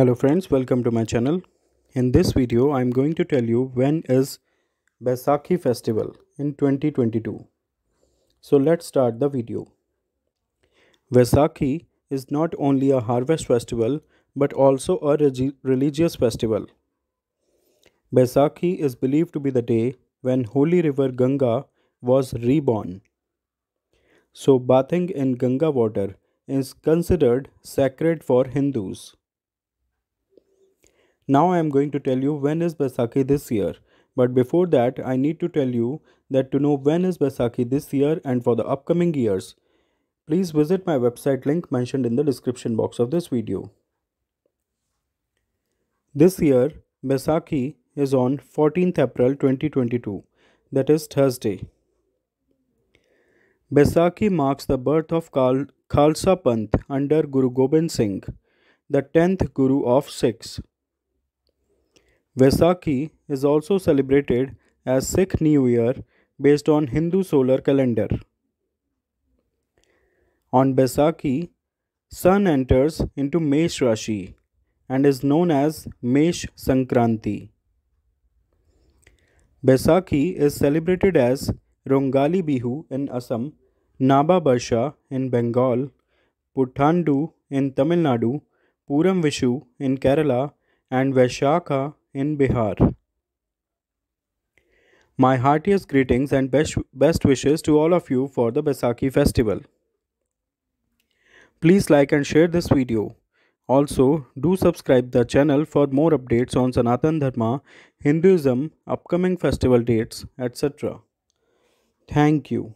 Hello friends, welcome to my channel. In this video, I am going to tell you when is Baisakhi festival in 2022. So let's start the video. Vaisakhi is not only a harvest festival but also a religious festival. Baisakhi is believed to be the day when holy river Ganga was reborn. So bathing in Ganga water is considered sacred for Hindus. Now I am going to tell you when is Baisakhi this year. But before that, I need to tell you that to know when is Baisakhi this year and for the upcoming years, please visit my website link mentioned in the description box of this video. This year, Baisakhi is on 14th April 2022, that is Thursday. Baisakhi marks the birth of Khalsa Panth under Guru Gobind Singh, the 10th Guru of Sikhs. Vaisakhi is also celebrated as Sikh New Year based on Hindu solar calendar. On Baisakhi, Sun enters into Mesh Rashi and is known as Mesh Sankranti. Baisakhi is celebrated as Rongali Bihu in Assam, Naba Barsha in Bengal, Puthandu in Tamil Nadu, Puram Vishu in Kerala, and Vaishakha in Bihar. My heartiest greetings and best, best wishes to all of you for the Baisakhi festival. Please like and share this video. Also, do subscribe the channel for more updates on Sanatan Dharma, Hinduism, upcoming festival dates, etc. Thank you.